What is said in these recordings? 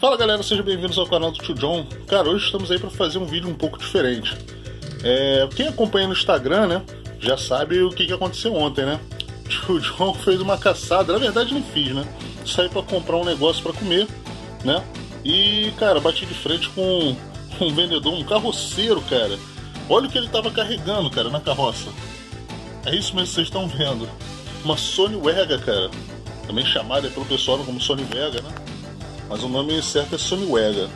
Fala galera, sejam bem-vindos ao canal do Tio John. Cara, hoje estamos aí para fazer um vídeo um pouco diferente. É, quem acompanha no Instagram, né, já sabe o que, que aconteceu ontem, né? Tio John fez uma caçada, na verdade não fiz, né? Saí para comprar um negócio para comer, né? E, cara, bati de frente com um vendedor, um carroceiro, cara. Olha o que ele tava carregando, cara, na carroça. É isso mesmo que vocês estão vendo. Uma Sony Vega, cara. Também chamada pelo pessoal como Sony Vega, né? Mas o nome certo é Sony Vega.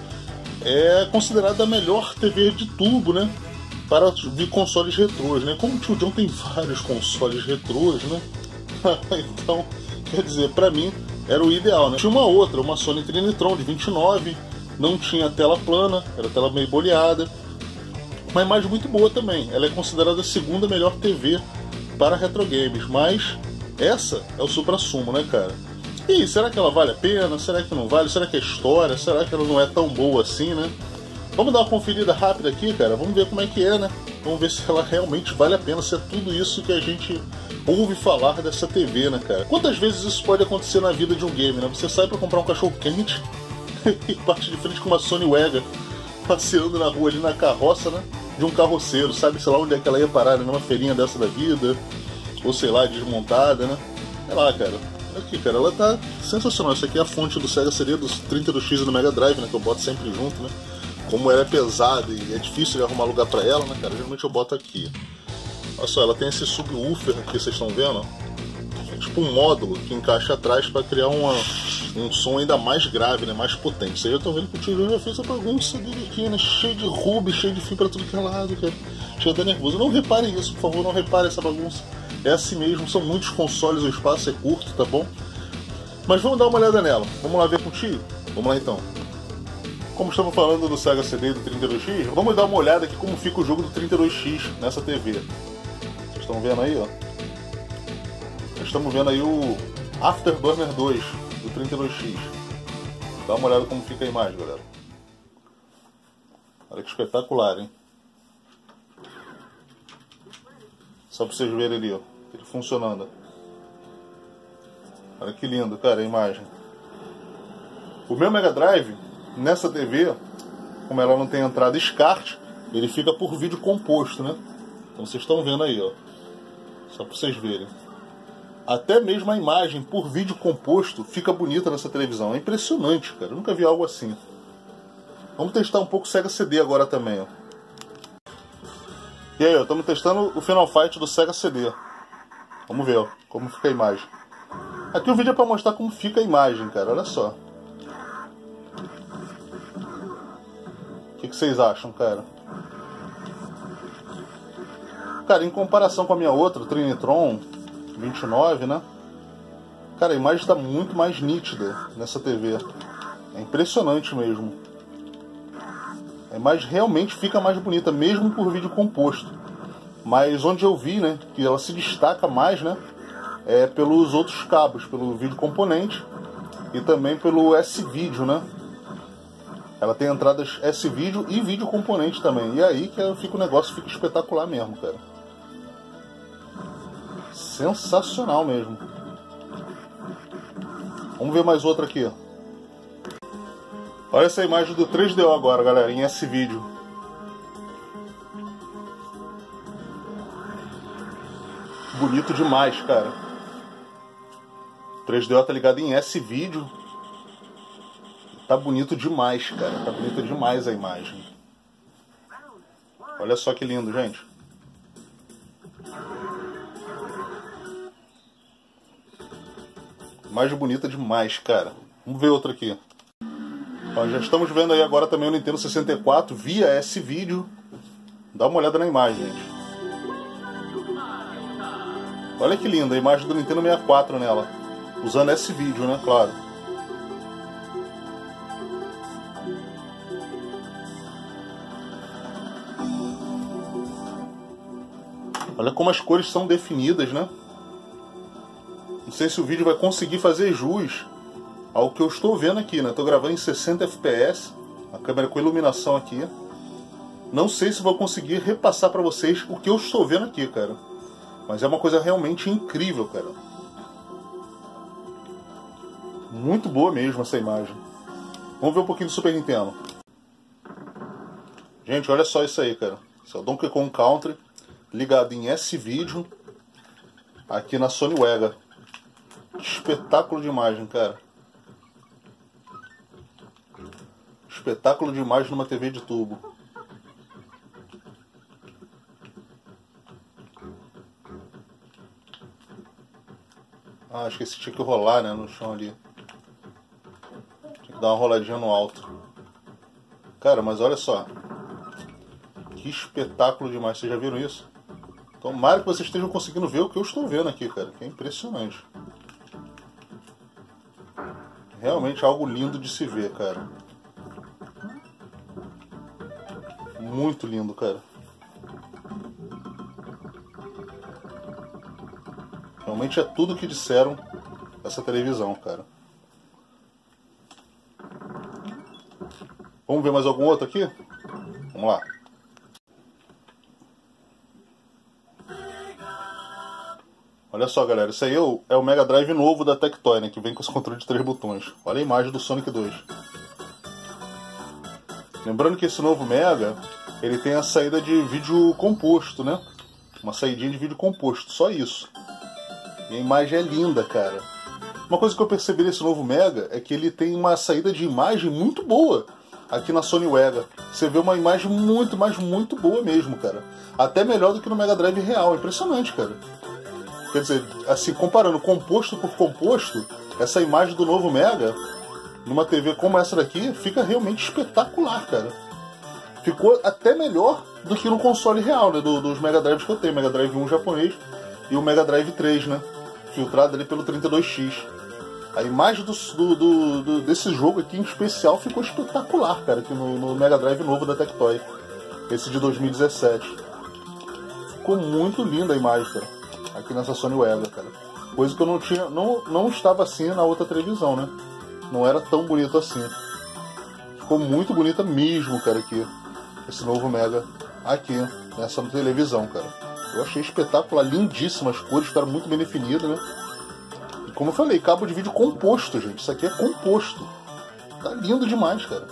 É considerada a melhor TV de tubo, né? Para de consoles retrôs, né? Como o Tio John tem vários consoles retrôs, né? então, quer dizer, para mim era o ideal, né? Tinha uma outra, uma Sony Trinitron de 29, não tinha tela plana, era tela meio boleada. Uma imagem muito boa também. Ela é considerada a segunda melhor TV para retro games, mas essa é o supra-sumo, né, cara? E será que ela vale a pena? Será que não vale? Será que é história? Será que ela não é tão boa assim, né? Vamos dar uma conferida rápida aqui, cara. Vamos ver como é que é, né? Vamos ver se ela realmente vale a pena, se é tudo isso que a gente ouve falar dessa TV, né, cara? Quantas vezes isso pode acontecer na vida de um game, né? Você sai para comprar um cachorro quente e parte de frente com uma Sony Wega passeando na rua ali na carroça, né? De um carroceiro, sabe? Sei lá onde é que ela ia parar, né? numa feirinha dessa da vida, ou sei lá, desmontada, né? Sei lá, cara Aqui, cara, ela tá sensacional. Essa aqui é a fonte do Sega CD dos 32X e do Mega Drive, né? Que eu boto sempre junto, né? Como ela é pesada e é difícil de arrumar lugar pra ela, né, cara? Geralmente eu boto aqui. Olha só, ela tem esse subwoofer aqui, vocês estão vendo? É tipo um módulo que encaixa atrás para criar uma, um som ainda mais grave, né? Mais potente. Vocês já estão vendo que o tio já fez a bagunça dele aqui, né? Cheio de rubi, cheio de fio pra tudo que é lado, cara. Chega até nervoso. Não reparem isso, por favor, não reparem essa bagunça. É assim mesmo, são muitos consoles, o espaço é curto, tá bom? Mas vamos dar uma olhada nela. Vamos lá ver contigo? Vamos lá então. Como estamos falando do Sega CD do 32X, vamos dar uma olhada aqui como fica o jogo do 32X nessa TV. Vocês estão vendo aí, ó? Estamos vendo aí o Afterburner 2 do 32X. Dá uma olhada como fica a imagem, galera. Olha que espetacular, hein? Só pra vocês verem ali, ó funcionando. Olha que lindo, cara, a imagem. O meu Mega Drive, nessa TV, como ela não tem entrada SCART, ele fica por vídeo composto, né? Então vocês estão vendo aí, ó. Só para vocês verem. Até mesmo a imagem por vídeo composto fica bonita nessa televisão. É impressionante, cara. Eu nunca vi algo assim. Vamos testar um pouco o Sega CD agora também, ó. E aí, estamos testando o Final Fight do Sega CD. Vamos ver ó, como fica a imagem. Aqui o vídeo é para mostrar como fica a imagem, cara. Olha só. O que, que vocês acham, cara? Cara, em comparação com a minha outra, Trinitron 29, né? Cara, a imagem está muito mais nítida nessa TV. É impressionante mesmo. A imagem realmente fica mais bonita, mesmo por vídeo composto. Mas onde eu vi, né, que ela se destaca mais, né, é pelos outros cabos, pelo vídeo componente e também pelo S-Vídeo, né? Ela tem entradas S-Vídeo e vídeo componente também. E aí que fica o negócio fica espetacular mesmo, cara. Sensacional mesmo. Vamos ver mais outra aqui. Olha essa imagem do 3DO agora, galera, em S-Vídeo. Bonito demais, cara. 3DO tá ligado em S-Vídeo. Tá bonito demais, cara. Tá bonito demais a imagem. Olha só que lindo, gente. Imagem bonita demais, cara. Vamos ver outra aqui. Já estamos vendo aí agora também o Nintendo 64 via S-Vídeo. Dá uma olhada na imagem, gente. Olha que linda a imagem do Nintendo 64 nela. Usando esse vídeo, né? Claro. Olha como as cores são definidas, né? Não sei se o vídeo vai conseguir fazer jus ao que eu estou vendo aqui, né? Estou gravando em 60 fps, a câmera com iluminação aqui. Não sei se vou conseguir repassar para vocês o que eu estou vendo aqui, cara. Mas é uma coisa realmente incrível, cara. Muito boa mesmo essa imagem. Vamos ver um pouquinho do Super Nintendo. Gente, olha só isso aí, cara. Esse é o Donkey Kong Country ligado em S-Video aqui na Sony Wega. Espetáculo de imagem, cara. Espetáculo de imagem numa TV de tubo. Ah, acho que esse tinha que rolar, né, no chão ali. Tinha que dar uma roladinha no alto. Cara, mas olha só. Que espetáculo demais. Vocês já viram isso? Tomara que vocês estejam conseguindo ver o que eu estou vendo aqui, cara. Que é impressionante. Realmente algo lindo de se ver, cara. Muito lindo, cara. Realmente é tudo que disseram essa televisão, cara. Vamos ver mais algum outro aqui? Vamos lá. Olha só, galera, isso aí é o, é Mega Drive novo da Tectoy, né, que vem com esse controle de três botões. Olha a imagem do Sonic 2. Lembrando que esse novo Mega, ele tem a saída de vídeo composto, né? Uma saída de vídeo composto, só isso. E a imagem é linda, cara. Uma coisa que eu percebi nesse novo Mega é que ele tem uma saída de imagem muito boa aqui na Sony Wega. Você vê uma imagem muito, mas muito boa mesmo, cara. Até melhor do que no Mega Drive real. Impressionante, cara. Quer dizer, assim, comparando composto por composto, essa imagem do novo Mega, numa TV como essa daqui, fica realmente espetacular, cara. Ficou até melhor do que no console real, né? Do, dos Mega Drives que eu tenho, Mega Drive 1 japonês e o Mega Drive 3, né? Filtrado ali pelo 32X. A imagem do, do, do, desse jogo aqui em especial ficou espetacular, cara, aqui no, no Mega Drive novo da Tectoy. Esse de 2017. Ficou muito linda a imagem, cara aqui nessa Sony Weather, cara. Coisa que eu não tinha, não, não estava assim na outra televisão, né? Não era tão bonito assim. Ficou muito bonita mesmo, cara, aqui. Esse novo Mega aqui, nessa televisão, cara. Eu achei espetacular, lindíssimas cores, ficaram muito bem definidas, né? E como eu falei, cabo de vídeo composto, gente. Isso aqui é composto. Tá lindo demais, cara.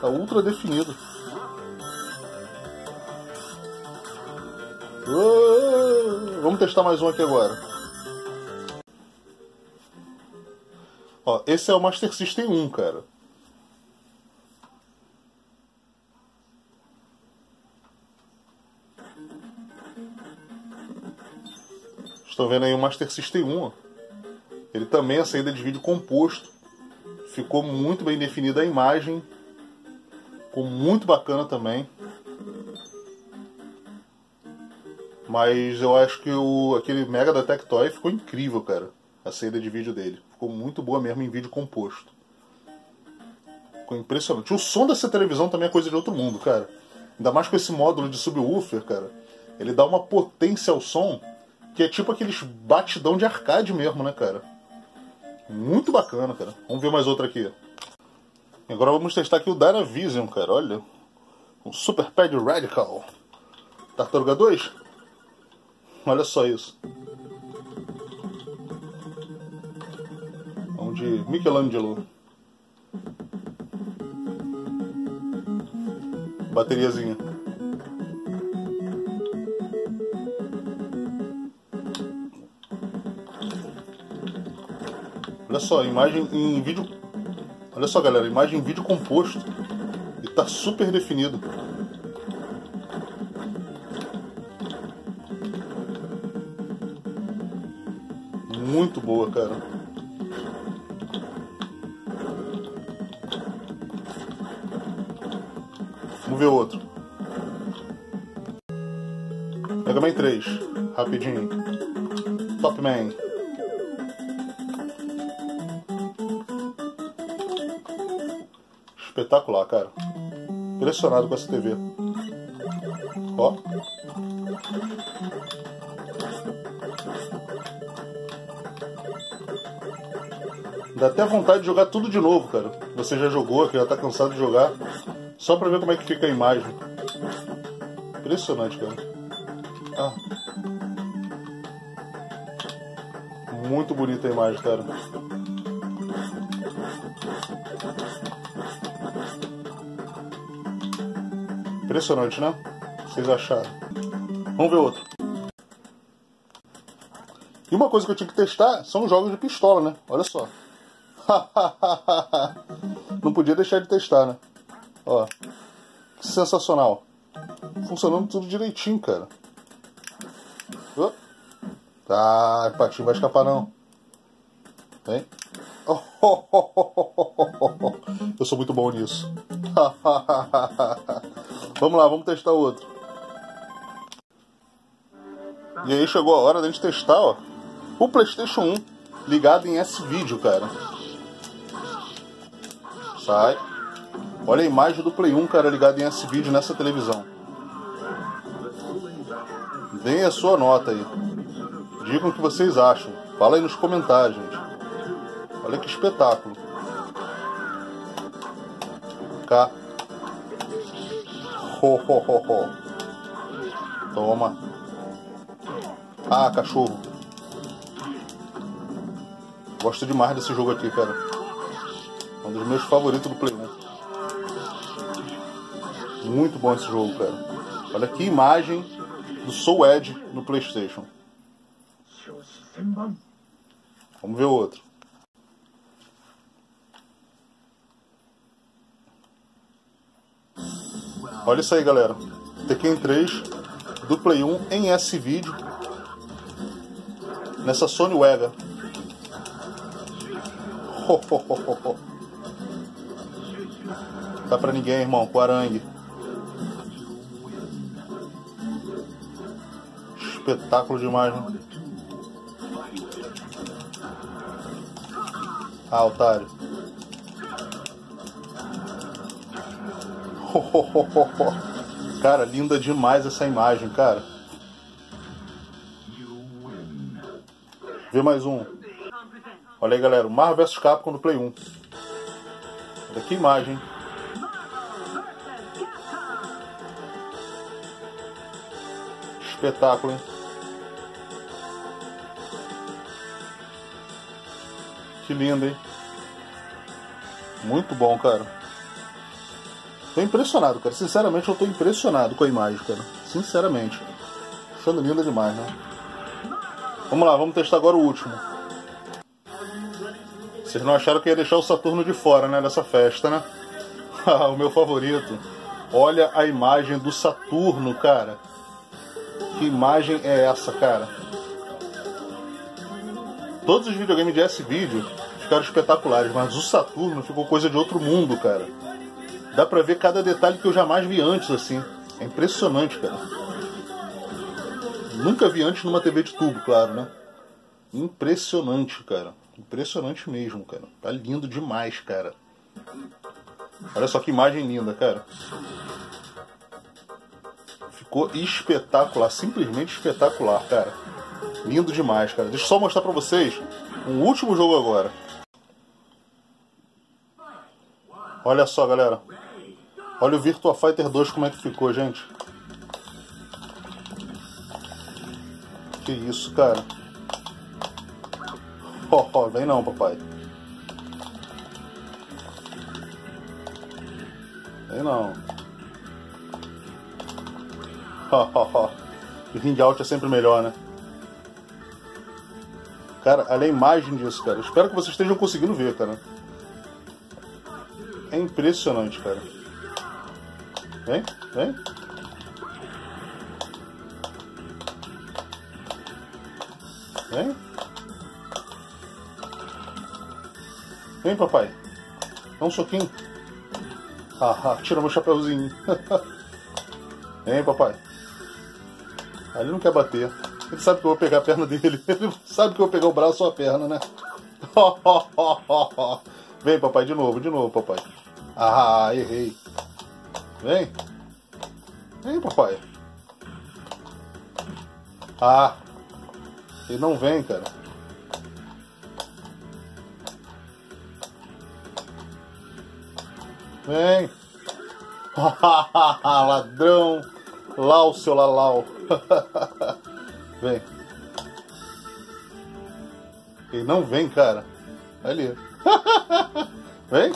Tá ultra definido. Vamos testar mais um aqui agora. Ó, esse é o Master System 1, cara. Estão vendo aí o Master System 1. Ó. Ele também é a saída de vídeo composto. Ficou muito bem definida a imagem. Ficou muito bacana também. Mas eu acho que o, aquele Mega da Tectoy ficou incrível, cara. A saída de vídeo dele. Ficou muito boa mesmo em vídeo composto. Ficou impressionante. O som dessa televisão também é coisa de outro mundo, cara. Ainda mais com esse módulo de subwoofer, cara. Ele dá uma potência ao som que é tipo aqueles batidão de arcade mesmo, né, cara? Muito bacana, cara. Vamos ver mais outra aqui. Agora vamos testar aqui o Dynavision, cara. Olha. Um Super Pad Radical. Tartaruga 2? Olha só isso. Vamos de Michelangelo. Bateriazinha. Olha só, imagem em vídeo. Olha só, galera, imagem em vídeo composto. E tá super definido. muito boa, cara. Vamos ver outro. Mega Man 3, rapidinho. Top Man. Espetacular, cara. Impressionado com essa TV. Ó. Dá até vontade de jogar tudo de novo, cara. Você já jogou, que já tá cansado de jogar. Só pra ver como é que fica a imagem. Impressionante, cara. Ah. Muito bonita a imagem, cara. Impressionante, né? Vocês acharam? Vamos ver outro. E uma coisa que eu tinha que testar são os jogos de pistola, né? Olha só. Não podia deixar de testar, né? Ó. Que sensacional. Funcionando tudo direitinho, cara. Oh. Ah, patinho vai escapar não. Vem. Eu sou muito bom nisso. vamos lá, vamos testar outro. E aí chegou a hora da gente testar, ó, o PlayStation 1 ligado em S-Video, cara. Sai. Olha a imagem do Play 1, cara, ligado em S-Video nessa televisão. Deem a sua nota aí. Digam o que vocês acham. Fala aí nos comentários. Olha que espetáculo. Cá. Ho, ho, ho, ho. Toma. Ah, cachorro. Gosto demais desse jogo aqui, cara. Um dos meus favoritos do Play 1. Muito bom esse jogo, cara. Olha que imagem do Soul Edge no PlayStation. Vamos ver outro. Olha isso aí, galera. Tekken 3 do Play 1 em S-Video nessa Sony Wega. Ho, ho, ho, Tá pra ninguém, irmão, com arangue. Espetáculo demais, né? Ah, otário. Cara, linda demais essa imagem, cara. Vê mais um. Olha aí, galera. Marvel vs Capcom do Play 1. Olha que imagem. Espetáculo, hein? Que lindo, hein? Muito bom, cara. Tô impressionado, cara. Sinceramente, eu tô impressionado com a imagem, cara. Sinceramente. Achando linda demais, né? Vamos lá, vamos testar agora o último. Vocês não acharam que ia deixar o Saturno de fora, né? Dessa festa, né? o meu favorito. Olha a imagem do Saturno, cara. Que imagem é essa, cara? Todos os videogames de S-Video ficaram espetaculares, mas o Saturno ficou coisa de outro mundo, cara. Dá pra ver cada detalhe que eu jamais vi antes, assim. É impressionante, cara. Nunca vi antes numa TV de tubo, claro, né? Impressionante, cara. Impressionante mesmo, cara. Tá lindo demais, cara. Olha só que imagem linda, cara. Ficou espetacular, simplesmente espetacular, cara. Lindo demais, cara. Deixa eu só mostrar pra vocês um último jogo agora. Olha só, galera. Olha o Virtua Fighter 2 como é que ficou, gente. Que isso, cara. Ó, oh, oh, vem não, papai. Vem não. Ó, ó, ó. O ring out é sempre melhor, né? Cara, olha a imagem disso, cara. Espero que vocês estejam conseguindo ver, cara. É impressionante, cara. Vem, vem. Vem. Vem, papai. Dá um soquinho. Ah, tira meu chapéuzinho. Vem, papai. Ah, ele não quer bater. Ele sabe que eu vou pegar a perna dele. Ele sabe que eu vou pegar o braço ou a perna, né? Vem, papai, de novo, de novo, papai. Ah, errei. Vem. Vem, papai. Ah. Ele não vem, cara. Vem. Ladrão. Lá o seu lalau. vem. Ele não vem, cara. Ali. vem.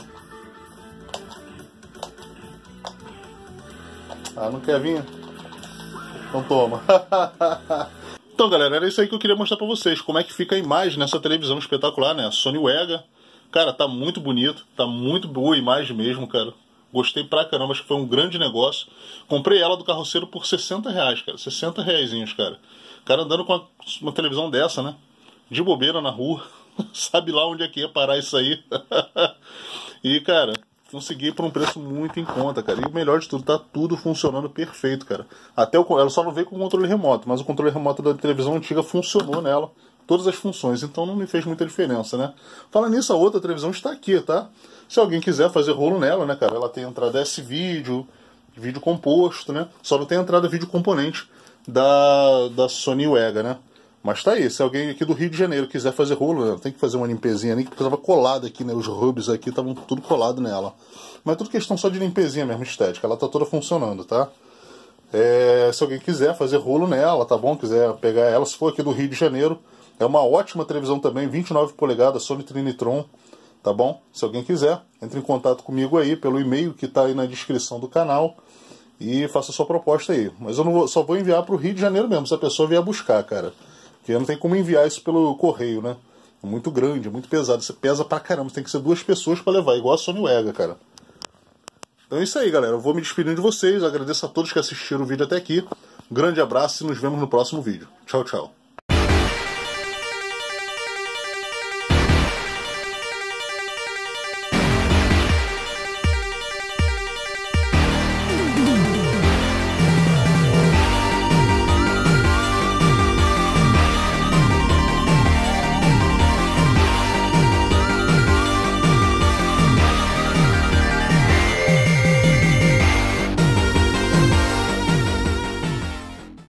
Quer vir? Então toma. então, galera, era isso aí que eu queria mostrar pra vocês. Como é que fica a imagem nessa televisão espetacular, né? Sony Wega. Cara, tá muito bonito. Tá muito boa a imagem mesmo, cara. Gostei pra caramba, acho que foi um grande negócio. Comprei ela do carroceiro por 60 reais, cara. 60 reais, cara. Cara andando com uma, uma televisão dessa, né? De bobeira na rua. Sabe lá onde é que ia parar isso aí. e, cara, consegui por um preço muito em conta, cara. E o melhor de tudo, tá tudo funcionando perfeito, cara. Até o, ela só não veio com o controle remoto, mas o controle remoto da televisão antiga funcionou nela. Todas as funções, então não me fez muita diferença, né? Fala nisso, a outra televisão está aqui, tá? Se alguém quiser fazer rolo nela, né, cara? Ela tem entrada S-vídeo, vídeo composto, né? Só não tem entrada vídeo componente da, da Sony Wega, né? Mas tá aí, se alguém aqui do Rio de Janeiro quiser fazer rolo, né, tem que fazer uma limpezinha ali, que estava colado aqui, né? Os hubs aqui estavam tudo colado nela. Mas é tudo questão só de limpezinha mesmo, estética. Ela tá toda funcionando, tá? É, se alguém quiser fazer rolo nela, tá bom? Quiser pegar ela, se for aqui do Rio de Janeiro, é uma ótima televisão também, 29 polegadas, Sony Trinitron, tá bom? Se alguém quiser, entre em contato comigo aí pelo e-mail que está aí na descrição do canal e faça sua proposta aí. Mas eu não vou, só vou enviar para o Rio de Janeiro mesmo, se a pessoa vier buscar, cara. Porque não tem como enviar isso pelo correio, né? É muito grande, é muito pesado. Você pesa pra caramba, tem que ser duas pessoas para levar, igual a Sony Wega, cara. Então é isso aí, galera. Eu vou me despedindo de vocês. Agradeço a todos que assistiram o vídeo até aqui. Um grande abraço e nos vemos no próximo vídeo. Tchau, tchau.